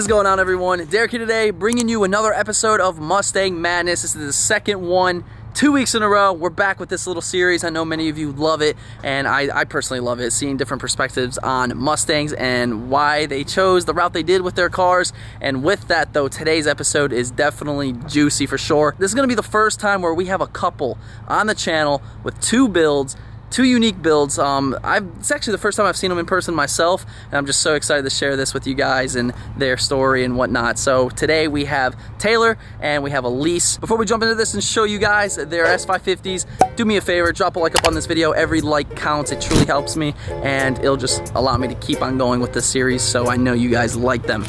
Is going on everyone? Derek here today bringing you another episode of Mustang Madness. This is the second one two weeks in a row we're back with this little series i know many of you love it and I, I, personally love it seeing different perspectives on mustangs and why they chose the route they did with their cars and with that though today's episode is definitely juicy for sure this is going to be the first time where we have a couple on the channel with two builds two unique builds. Um, I've, it's actually the first time I've seen them in person myself, and I'm just so excited to share this with you guys and their story and whatnot. So today we have Taylor and we have Elise. Before we jump into this and show you guys their S550s, do me a favor, drop a like up on this video. Every like counts, it truly helps me, and it'll just allow me to keep on going with this series so I know you guys like them.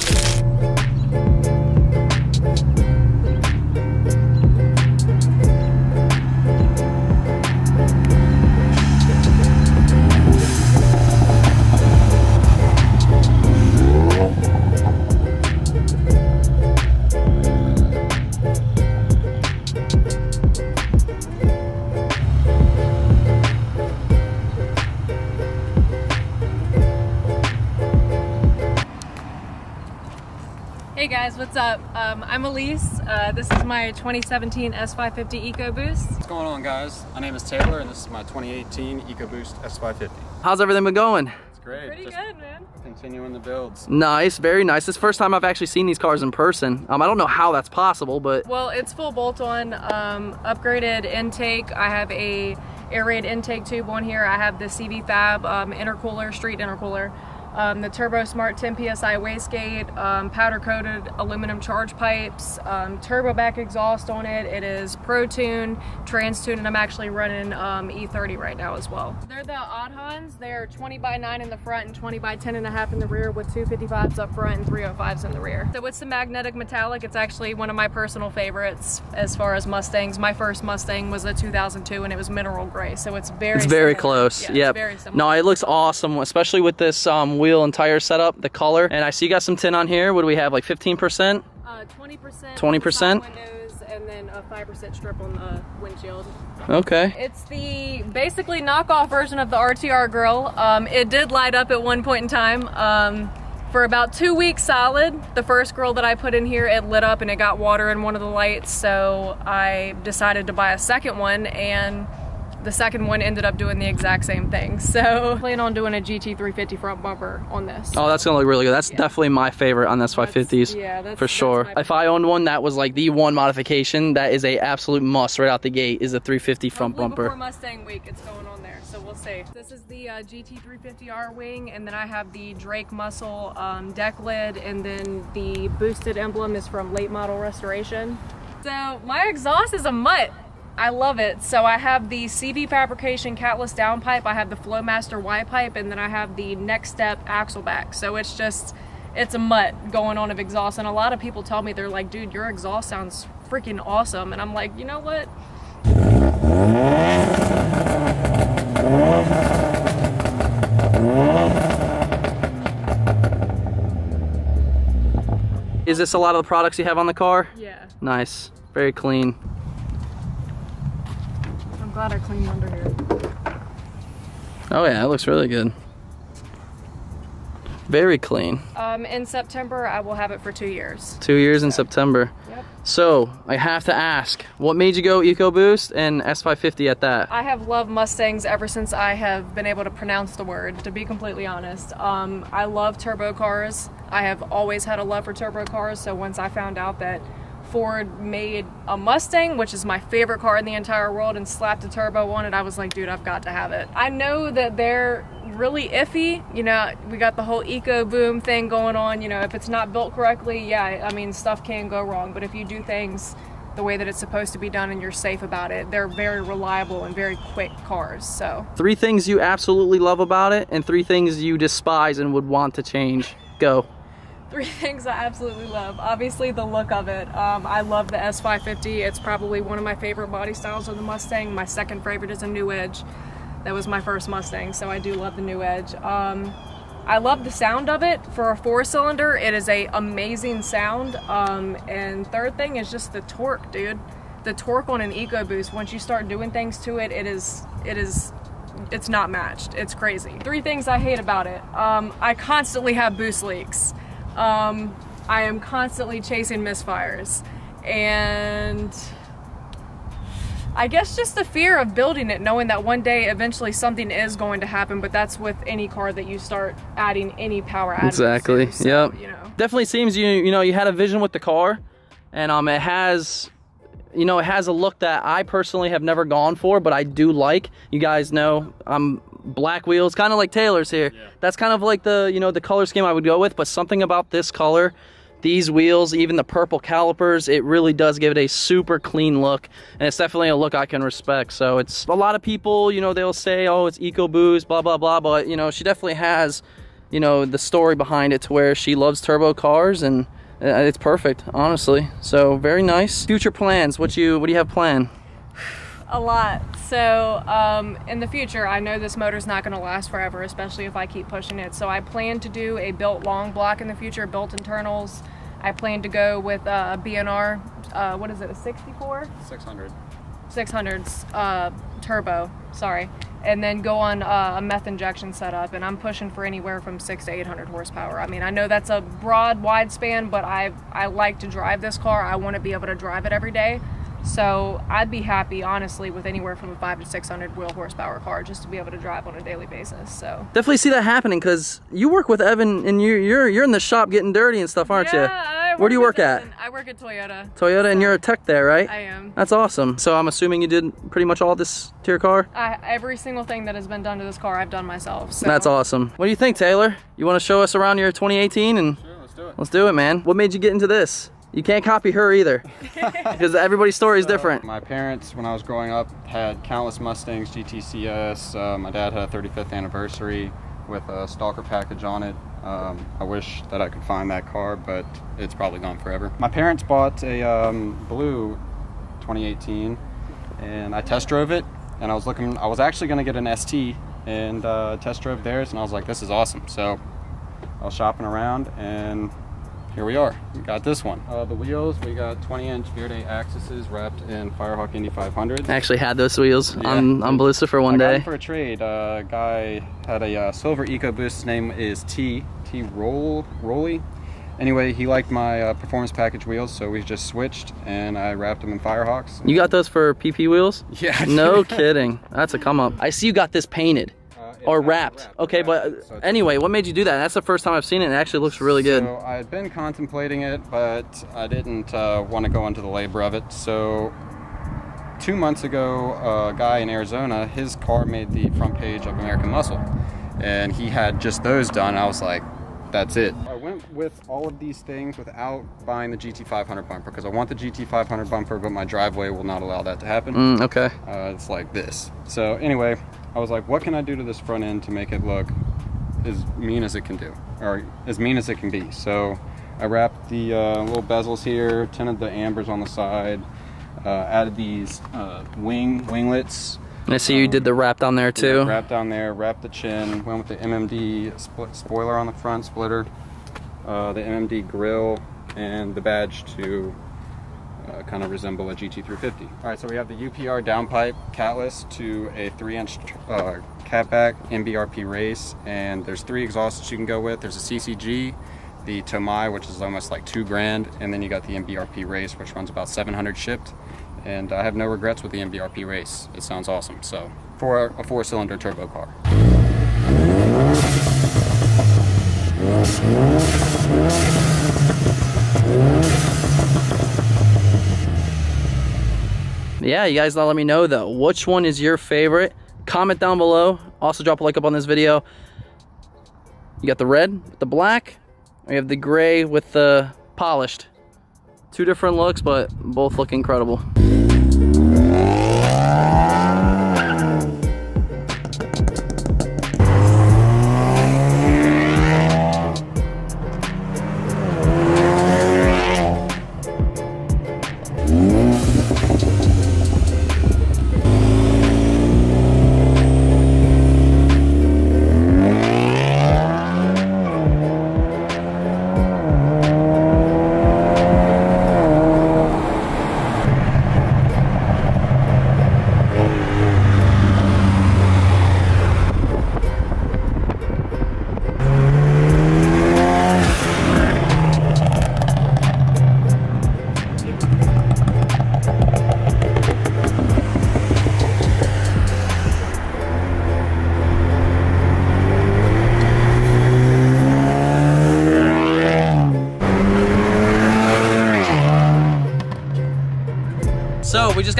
I'm Elise. Uh, this is my 2017 S550 EcoBoost. What's going on guys? My name is Taylor and this is my 2018 EcoBoost S550. How's everything been going? It's great. Pretty Just good, man. Continuing the builds. Nice, very nice. This is the first time I've actually seen these cars in person. Um, I don't know how that's possible, but Well, it's full bolt-on, um, upgraded intake. I have a Airaid intake tube on here. I have the CV Fab um, intercooler, street intercooler. Um, the Turbosmart 10 PSI wastegate, um, powder coated aluminum charge pipes, um, turbo back exhaust on it. It is Pro Tune, Trans Tune, and I'm actually running um, E30 right now as well. They're the Oddhons. They're 20 by 9 in the front and 20 by 10 and a half in the rear with 255s up front and 305s in the rear. So it's the magnetic metallic. It's actually one of my personal favorites as far as Mustangs. My first Mustang was a 2002 and it was mineral gray. So it's very It's very similar. close. Yeah, yep. It's very similar. No, it looks awesome, especially with this um, wheel and tire setup, the color. And I see you got some tin on here. What do we have, like 15%? Uh, 20%. 20%? windows and then a 5% strip on the windshield. Okay. It's the basically knockoff version of the RTR grill. Um, it did light up at one point in time. Um, for about two weeks solid, the first grill that I put in here, it lit up and it got water in one of the lights. So I decided to buy a second one and the second one ended up doing the exact same thing. So plan on doing a GT350 front bumper on this. Oh, that's gonna look really good. That's Yeah. definitely my favorite on this 550s. yeah, that's- for sure. my If I owned one, that was like the one modification that is a absolute must right out the gate is a 350 front Hopefully bumper. Before Mustang Week, it's going on there, so we'll see. This is the uh, GT350R wing, and then I have the Drake Muscle um, deck lid, and then the boosted emblem is from Late Model Restoration. So my exhaust is a mutt. I love it. So I have the CV Fabrication catless downpipe, I have the Flowmaster Y pipe, and then I have the Next Step axle back. So it's just, it's a mutt going on of exhaust. And a lot of people tell me, they're like, dude, your exhaust sounds freaking awesome. And I'm like, you know what? Is this a lot of the products you have on the car? Yeah. Nice. Very clean. Glad I cleaned under here. Oh yeah, it looks really good. Very clean. Um, in September, I will have it for two years. Two years in September. Yep. So, I have to ask, what made you go EcoBoost and S550 at that? I have loved Mustangs ever since I have been able to pronounce the word, to be completely honest. Um, I love turbo cars. I have always had a love for turbo cars, so once I found out that Ford made a Mustang, which is my favorite car in the entire world, and slapped a turbo on it, I was like, dude, I've got to have it. I know that they're really iffy. You know, we got the whole eco boom thing going on. You know, if it's not built correctly, yeah, I mean, stuff can go wrong. But if you do things the way that it's supposed to be done and you're safe about it, they're very reliable and very quick cars. So, Three things you absolutely love about it and three things you despise and would want to change. Go. Three things I absolutely love. Obviously, the look of it. Um, I love the S550. It's probably one of my favorite body styles of the Mustang. My second favorite is a New Edge. That was my first Mustang, so I do love the New Edge. Um, I love the sound of it for a four cylinder. It is a amazing sound. Um, and third thing is just the torque, dude. The torque on an EcoBoost. Once you start doing things to it, it is it is it's not matched. It's crazy. Three things I hate about it. Um, I constantly have boost leaks. Um, I am constantly chasing misfires. And I guess just the fear of building it, knowing that one day eventually something is going to happen, but that's with any car that you start adding any power Exactly. to, so, yep. You know. Definitely seems you you know you had a vision with the car, and um it has, you know it has a look that I personally have never gone for, but I do like. You guys know I'm black wheels, kind of like Taylor's here. That's kind of like the you know the color scheme I would go with, but something about this color. These wheels, even the purple calipers, it really does give it a super clean look. And it's definitely a look I can respect. So it's a lot of people, you know, they'll say, oh, it's EcoBoost, blah, blah, blah. But, you know, she definitely has you know the story behind it to where she loves turbo cars and uh, it's perfect honestly so very nice future plans what you what do you have planned A lot. So, um, in the future, I know this motor's not going to last forever, especially if I keep pushing it. So, I plan to do a built long block in the future, built internals. I plan to go with uh, a BNR, uh, what is it, a 64? 600. 600s uh, turbo, sorry, and then go on uh, a meth injection setup. And I'm pushing for anywhere from six to 800 horsepower. I mean, I know that's a broad, wide span, but I I like to drive this car. I want to be able to drive it every day. So I'd be happy, honestly, with anywhere from a five to 600 wheel horsepower car just to be able to drive on a daily basis. So. definitely see that happening because you work with evan and you you're you're in the shop getting dirty and stuff aren't yeah, you I where do you with work at I work at Toyota. toyota and you're a tech there right I am. that's awesome so i'm assuming you did pretty much all this to your car I, every single thing that has been done to this car, I've done myself. So. that's awesome what do you think taylor you want to show us around your 2018 and Sure, let's do it. let's do it man what made you get into this you can't copy her either because everybody's story is different My parents, when I was growing up, had countless Mustangs, GTCS. Uh, my dad had a 35th anniversary with a Stalker package on it. Um, I wish that I could find that car, but it's probably gone forever. My parents bought a um, blue 2018, and I test drove it. And I was looking. I was actually going to get an ST and uh, test drove theirs, and I was like, "This is awesome." So I was shopping around, and here we are. We got this one. Uh, the wheels, we got 20 inch Verde Axis wrapped in Firehawk Indy 500. I actually had those wheels Yeah. on, on Ballista for one I day. them for a trade. Uh, a guy had a uh, silver EcoBoost. His name is T. T. Roll Rolly. Anyway, he liked my uh, performance package wheels, so we just switched, and I wrapped them in Firehawks. You got those for PP wheels? Yeah. No kidding. That's a come up. I see you got this painted it's or not wrapped. Okay, but wrapped, uh, anyway, what made you do that? That's the first time I've seen it. and It actually looks really good. So I had been contemplating it, but I didn't uh, want to go into the labor of it. So two months ago, a guy in Arizona, his car made the front page of American Muscle, and he had just those done. I was like, that's it. I went with all of these things without buying the GT500 bumper because I want the GT500 bumper, but my driveway will not allow that to happen. Mm, okay. Uh, it's like this. So anyway, I was like, what can I do to this front end to make it look as mean as it can do, or as mean as it can be? So I wrapped the uh, little bezels here, tinted the ambers on the side, uh, added these uh, wing winglets. And I see you did the wrap down there too. Yeah, wrapped down there, wrapped the chin, went with the MMD split spoiler on the front splitter, uh, the MMD grill, and the badge to uh, kind of resemble a GT350. All right, so we have the UPR downpipe catless to a three-inch uh, catback MBRP race, and there's three exhausts you can go with. There's a CCG, the Tomai, which is almost like two grand, and then you got the MBRP race, which runs about 700 shipped. And I have no regrets with the MBRP race. It sounds awesome. So for a four-cylinder turbo car. Yeah, you guys let me know though. Which one is your favorite? Comment down below. Also drop a like up on this video. You got the red, with the black, We have the gray with the polished. Two different looks, but both look incredible.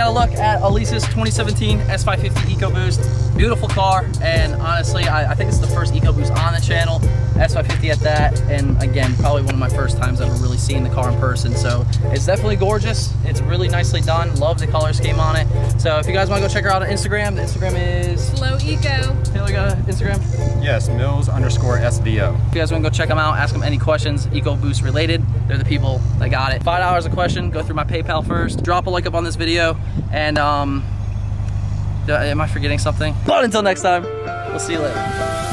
Got a look at Elise's 2017 S550 EcoBoost. Beautiful car, and honestly, I, I think it's the first EcoBoost on the channel. S550 at that, and again, probably one of my first times ever really seeing the car in person. So it's definitely gorgeous. It's really nicely done. Love the color scheme on it. So if you guys want to go check her out on Instagram, the Instagram is Slow Eco. Taylor got an Instagram. Yes, Mills underscore SVO. If you guys want to go check them out, ask them any questions, EcoBoost related. They're the people that got it. Five dollars a question. Go through my PayPal first. Drop a like up on this video, and um, am I forgetting something? But until next time, we'll see you later.